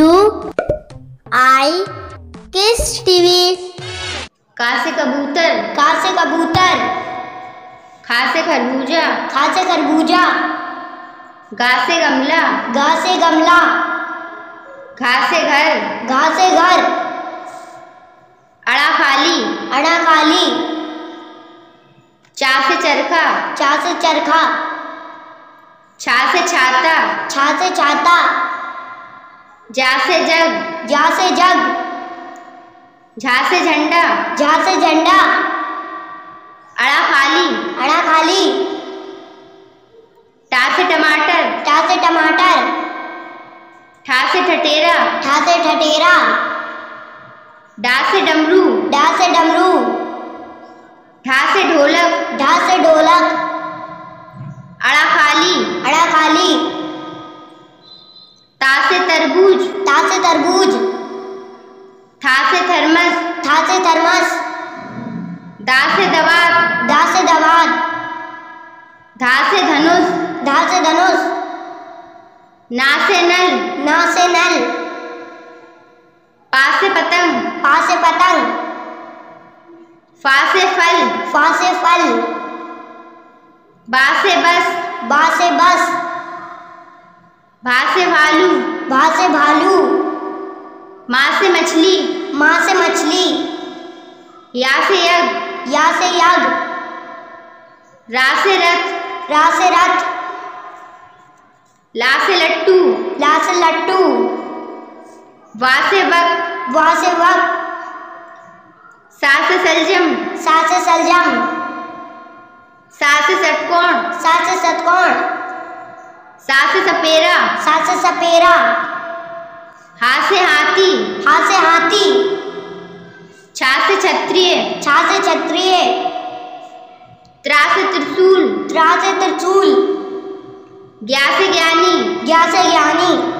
You आई किस TV का से कबूतर। का से कबूतर। खा से खरबूजा। खा से खरबूजा। गा से गमला। गा से गमला। घा से घर। घा से घर। अड़ा खाली अड़ा खाली चा से चरखा। चा से चरखा। छा से छाता। छा से छाता। जा से जग जा से जग। झा से झंडा। झा से झंडा। अड़ा खाली। अड़ा खाली। टा से टमाटर। टा से टमाटर। ठा से ठटेरा। ठा से ठटेरा। डा से डमरू। डा से डमरू। ढा से ढोलक। ढा से ढोलक। अड़ा खाली। अड़ा खाली। तरबूज। ता से तरबूज। था से थर्मस। था से थर्मस। दा से दवात दा से दवात धा से धनुष। धा से धनुष। ना से नल। ना से नल। पा से पतंग। पा से पतंग। फा से फल। फा से फल। बा से बस बा से बस। भा से भालू। भा से भालू। माँ से मछली। माँ से मछली। या से यज्ञ। या से यज्ञ। रा से रथ। रा से रथ। ला से लट्टू। ला से लट्टू। वा से वक। वा से वक। सा से सलजम। सा से सलजम। सा से षटकोण सा से षटकोण सा से सपेरा। सा से सपेरा। हा से हाथी। हा से हाथी। छा से क्षत्रिय। छा से क्षत्रिय। त्रा से त्रिशूल। त्रा से त्रिशूल। ज्ञा से ज्ञानी। ज्ञा से ज्ञानी।